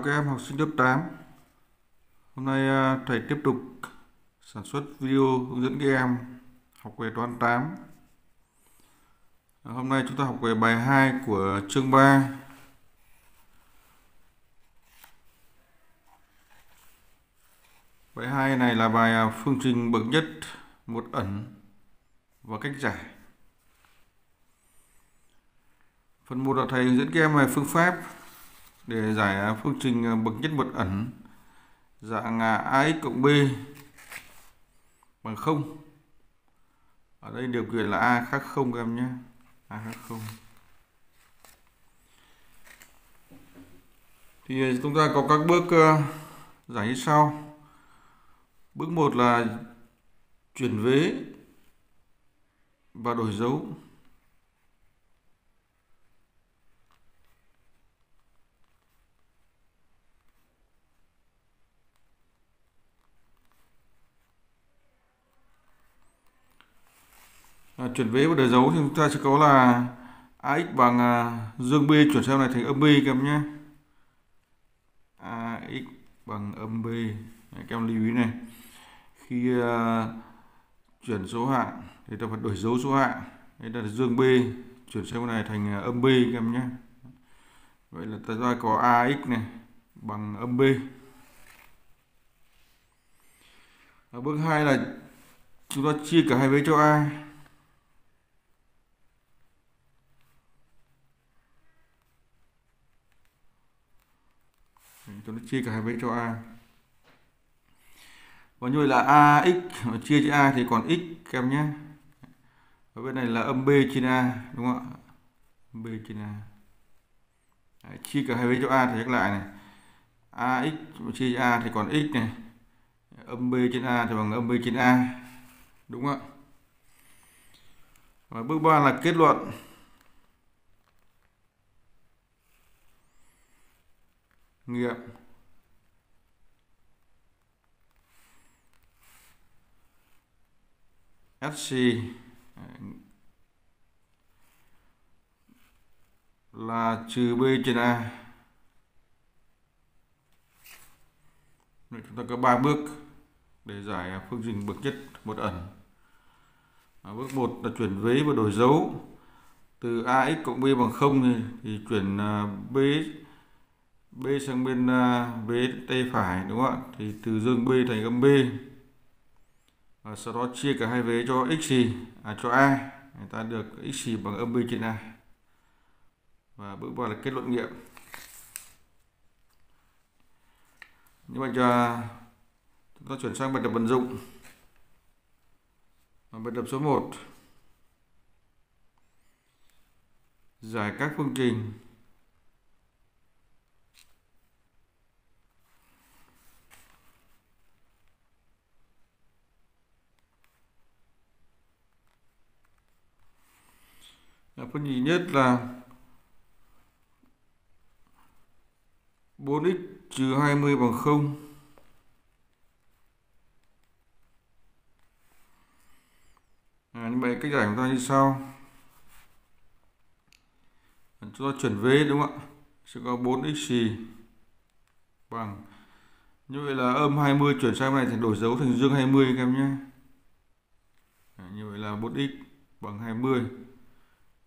Chào các em học sinh lớp 8 Hôm nay à, thầy tiếp tục sản xuất video hướng dẫn các em học về toán 8 Hôm nay chúng ta học về bài 2 của chương 3 Bài 2 này là bài à, phương trình bậc nhất, một ẩn và cách giải. Phần 1 là thầy hướng dẫn các em về phương pháp để giải phương trình à, bậc nhất bậc ẩn dạng à, ax cộng b bằng 0. Ở đây điều kiện là a khác 0 các em nhé. a khác 0. Thì à, chúng ta có các bước giải như sau. Bước 1 là chuyển vế và đổi dấu. À, chuyển vế và đời dấu thì chúng ta sẽ có là ax bằng à, dương b chuyển sang này thành âm b các em nhé. Ax bằng âm b. Đấy, các em lưu ý này. Khi à, chuyển số hạng thì ta phải đổi dấu số hạng. Đây là dương b chuyển sang này thành à, âm b các em nhé. Vậy là ta ra có ax này bằng âm b. Ở bước 2 là chúng ta chia cả hai vế cho a. chúng ta chia cả hai vế cho a. Và như vậy là ax chia cho a thì còn x các em nhé. Ở bên này là âm b trên a đúng không ạ? B trên a. Đấy, chia cả hai vế cho a thì nhắc lại này. Ax chia cho a thì còn x này. Âm b trên a thì bằng âm b trên a đúng không ạ? Và bước ba là kết luận. Nghiệm SC là trừ B trên A. Vậy chúng ta có 3 bước để giải phương trình bậc nhất một ẩn. À, bước 1 là chuyển vế và đổi dấu. Từ AX cộng B bằng 0 thì, thì chuyển à, B B sang bên à, vế tay phải đúng không ạ? Thì từ dương B thành âm B. Và sau đó chia cả hai vế cho x xì à, cho a. Người ta được x xì bằng âm b trên a. Và bước vào là kết luận nghiệm. Như vậy cho chúng ta chuyển sang bài tập vận dụng. Bài tập số 1 giải các phương trình. Phân nhì nhất là 4x trừ 20 bằng 0 à, như vậy cách giải của ta như sau. Chúng ta chuyển vế đúng không ạ? Sẽ có 4x xì bằng. Như vậy là âm 20 chuyển sang này thì đổi dấu thành dương 20 các em nhé. À, như vậy là 4x bằng 20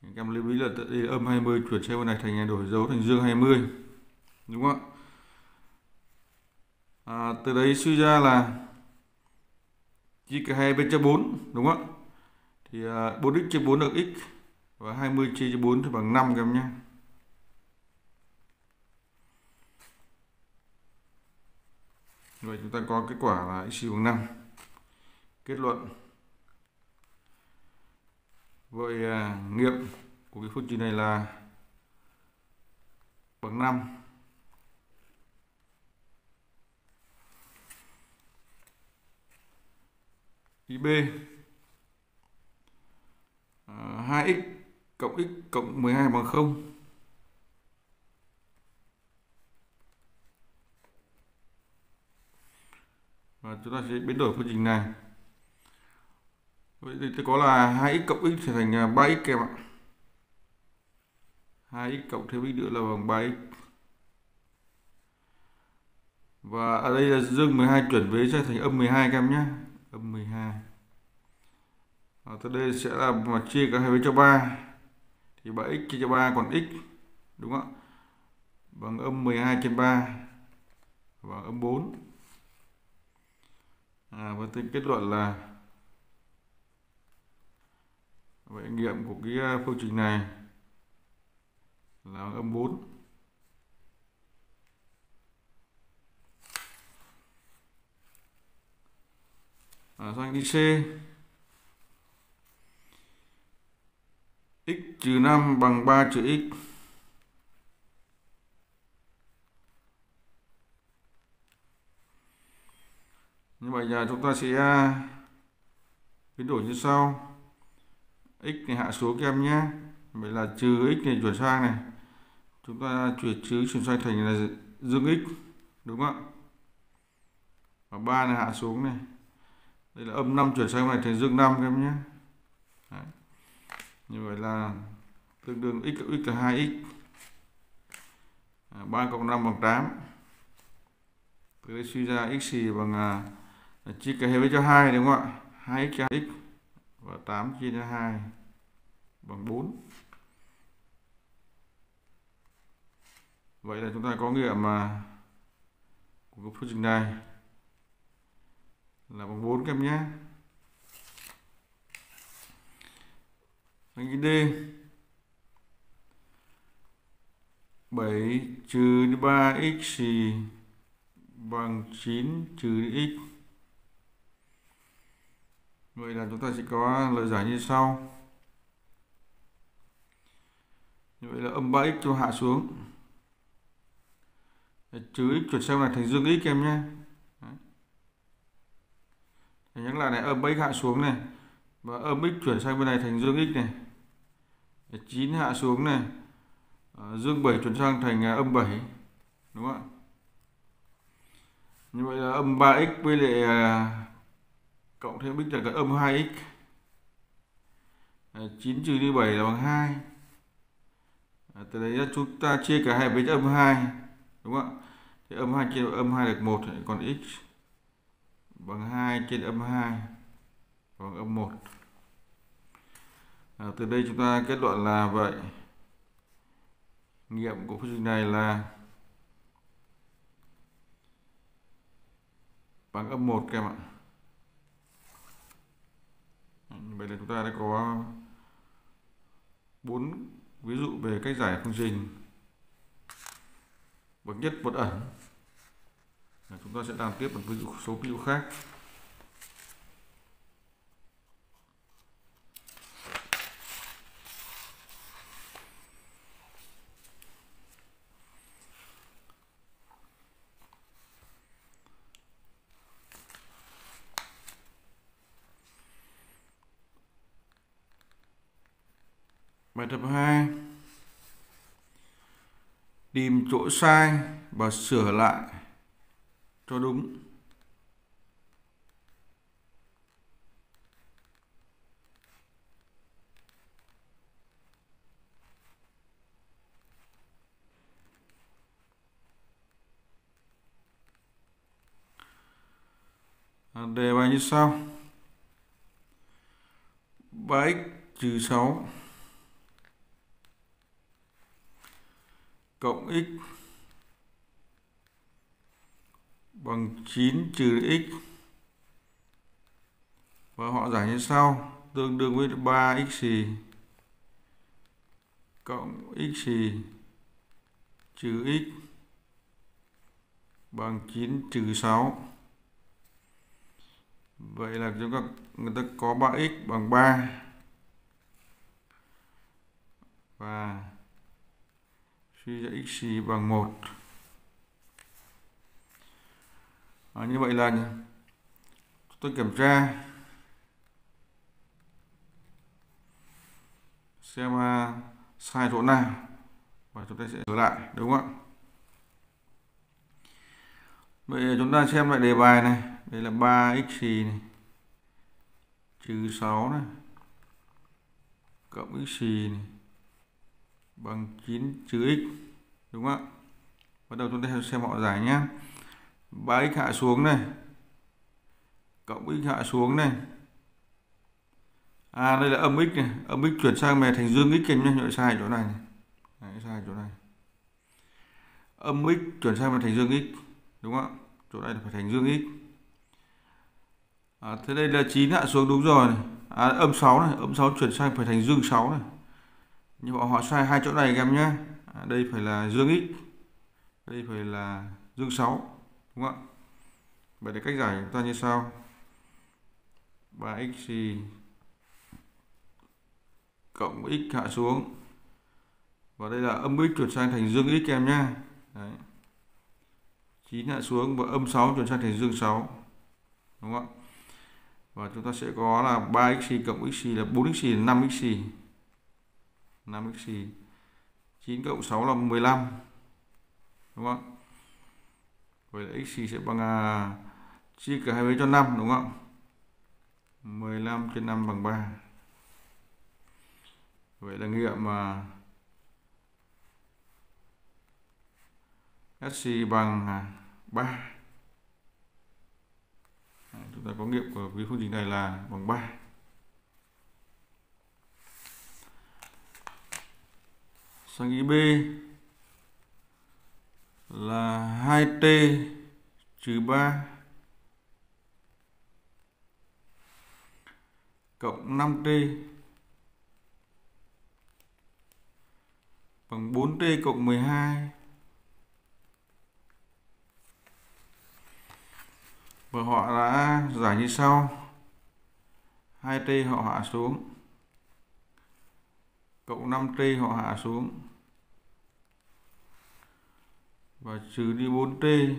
anh em lưu ý là đây âm 20 chuyển sang bên này thành đổi dấu thành dương 20 đúng không ạ? À, từ đấy suy ra là chia cả hai bên cho 4 đúng không ạ? Thì à, 4x chia 4 được x và 20 chia cho 4 thì bằng 5 các em nhé. Vậy chúng ta có kết quả là x bằng 5 kết luận. Vậy à, nghiệm của cái phương trình này là bằng 5. IB à, 2x cộng x cộng 12 bằng 0. Và chúng ta sẽ biến đổi phương trình này Vậy thì tôi có là 2x cộng x trở thành 3x à, kèm ạ. 2x cộng thêm x nữa là bằng 3x. và ở đây là dương 12 chuyển vế sẽ thành âm 12 các em nhé âm 12 và từ đây sẽ là mà chia cả hai với cho 3 thì 7x chia cho 3 còn x đúng không ạ? bằng âm 12 trên 3 và âm 4 à, và kết luận là vậy nghiệm của cái à, phương trình này là âm 4 à, sang đi C. X trừ 5 bằng 3 trừ x. Như vậy giờ chúng ta sẽ à, biến đổi như sau x này hạ xuống các em nhé. Vậy là trừ x này chuyển sang này. Chúng ta chuyển chứ chuyển sang thành là dương x đúng không ạ? Và ba này hạ xuống này. Đây là âm 5 chuyển sang này thành dương 5 các em nhé. Đấy. như vậy là tương đương x cộng x là 2x à, 3 cộng 5 bằng 8 từ đây suy ra x xì bằng à, chia cả hệ với cho 2 đúng không ạ? 2x cho x và 8 chia cho 2 bằng 4 vậy là chúng ta có nghiệm mà của cái phương trình này là bằng 4 các em nhé. Anh D. 7 trừ 3x bằng 9 trừ x. Vậy là chúng ta sẽ có lời giải như sau. Như vậy là âm 3x cho hạ xuống. Trừ x chuyển sang là thành dương x em nhé. Đấy. nhắc lại này âm 3x hạ xuống này và âm x chuyển sang bên này thành dương x này. 9 hạ xuống này. Ờ, dương 7 chuyển sang thành à, âm 7 đúng không ạ? Như vậy là âm 3x với lại à, cộng thêm bích là cận âm 2x 9 trừ đi 7 là bằng 2 à, từ đấy chúng ta chia cả hai với âm 2 đúng không ạ? Thì âm 2 trên âm 2 được 1 còn x bằng 2 trên âm 2 bằng âm 1 à, từ đây chúng ta kết luận là vậy. Nghiệm của phương trình này là bằng âm 1 các em ạ vậy là chúng ta đã có bốn ví dụ về cách giải phương trình. Bậc nhất, bậc ẩn. Chúng ta sẽ làm tiếp một ví dụ số ví dụ khác. Bài tập 2 Tìm chỗ sai và sửa lại cho đúng. À, đề bài như sau. Bài x trừ 6 cộng x bằng 9 trừ x. Và họ giải như sau, tương đương với 3 x cộng x trừ x bằng 9 trừ 6 vậy là chúng ta, người ta có 3x bằng 3 và suy ra x bằng 1 à, như vậy là tôi kiểm tra. Xem uh, sai chỗ nào. Và chúng ta sẽ sửa lại đúng không ạ? Vậy chúng ta xem lại đề bài này. Đây là 3x này. Trừ 6 này. Cộng x này. Vâng, bằng 9 trừ x đúng không ạ? Bắt đầu chúng ta xem họ giải nhé 3x hạ xuống này. Cộng x hạ xuống này. À đây là âm x này. Âm x chuyển sang về thành dương x kèm nhé sai chỗ này, này. Đấy, sai chỗ này. Âm x chuyển sang về thành dương x đúng không ạ? Chỗ này là phải thành dương x. À, thế đây là 9 hạ xuống đúng rồi này. À, âm 6 này. Âm 6 chuyển sang phải thành dương 6 này như bọn họ sai hai chỗ này anh em nhé. À, đây phải là dương x đây phải là dương 6 đúng không ạ? Vậy để cách giải chúng ta như sau. 3x cộng x hạ xuống. Và đây là âm x chuyển sang thành dương x em nhé. Đấy. 9 hạ xuống và âm 6 chuyển sang thành dương 6 đúng không ạ? Và chúng ta sẽ có là 3x cộng x là 4x là 5x 9 cộng 6 là 15 đúng không? Vậy là x sẽ bằng à, chia cả hai bên cho 5 đúng không? 15 trên 5 bằng 3 vậy là nghiệm mà SC bằng à, 3 chúng ta có nghiệm của cái phương trình này là bằng 3 sang ý B là 2t trừ 3 cộng 5t bằng 4t cộng 12 và họ đã giải như sau. 2t họ hạ xuống cộng 5t họ hạ xuống. Và trừ đi 4t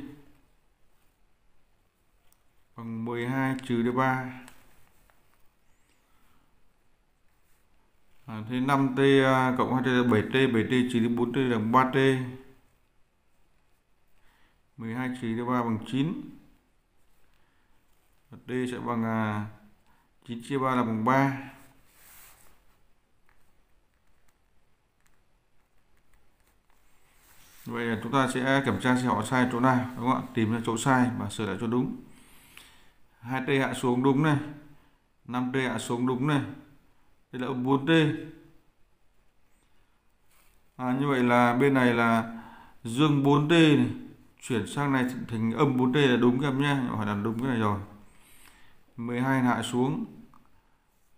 bằng 12 trừ đi 3 à, thế 5t à, cộng 2t là 7t 7t trừ đi 4t là 3t 12 trừ đi 3 bằng 9 và t sẽ bằng à, 9 chia 3 là bằng 3 vậy là chúng ta sẽ kiểm tra xem họ sai chỗ nào đúng không ạ? Tìm ra chỗ sai và sửa lại cho đúng. 2t hạ xuống đúng này. 5t hạ xuống đúng này. Đây là 4t à, như vậy là bên này là dương 4t này. Chuyển sang này thành âm 4t là đúng các em nhé. Hỏi là đúng cái này rồi. 12 hạ xuống.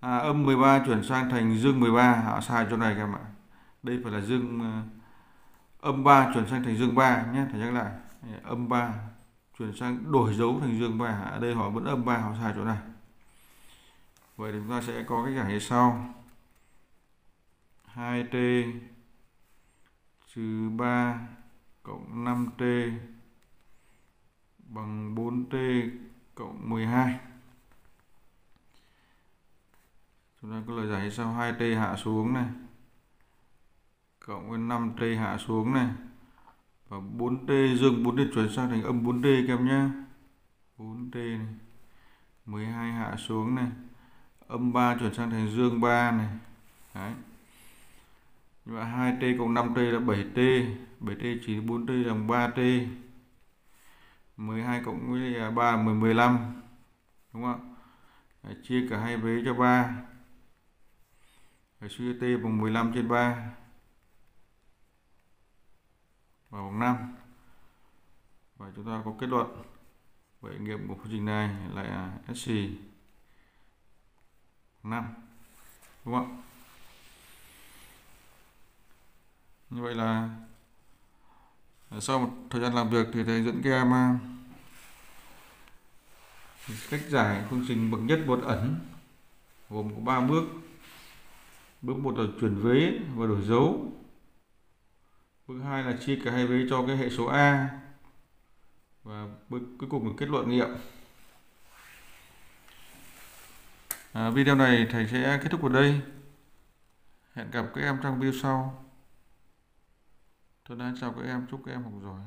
À, âm 13 chuyển sang thành dương 13 hạ sai chỗ này các em ạ. Đây phải là dương âm 3 chuyển sang thành dương 3 nhé, thầy nhắc lại. Âm 3 chuyển sang đổi dấu thành dương 3 ở à, đây họ vẫn âm 3 họ sai chỗ này. Vậy thì chúng ta sẽ có cái giải như sau. 2t trừ 3 cộng 5t bằng 4t cộng 12 chúng ta có lời giải như sau. 2t hạ xuống này cộng với 5t hạ xuống này. Và 4t dương 4t chuyển sang thành âm 4t các em nhé 4t này. 12 hạ xuống này. Âm 3 chuyển sang thành dương 3 này. Đấy. Nhưng mà 2t cộng 5t là 7t 7t chỉ 4t bằng 3t 12 cộng với 3 là 15 đúng không ạ? Chia cả hai vế cho 3 phải suy t bằng 15 trên 3 và vòng 5 và chúng ta có kết luận vậy nghiệm của phương trình này lại là SC 5 đúng không như vậy là à, sau một thời gian làm việc thì thầy dẫn các em à, cách giải phương trình bậc nhất một ẩn, gồm có 3 bước. Bước một là chuyển vế và đổi dấu bước hai là chia cả hai vế cho cái hệ số a. Và bước cuối cùng là kết luận nghiệm. À, video này thầy sẽ kết thúc ở đây. Hẹn gặp các em trong video sau. Tôi đã chào các em chúc các em học giỏi.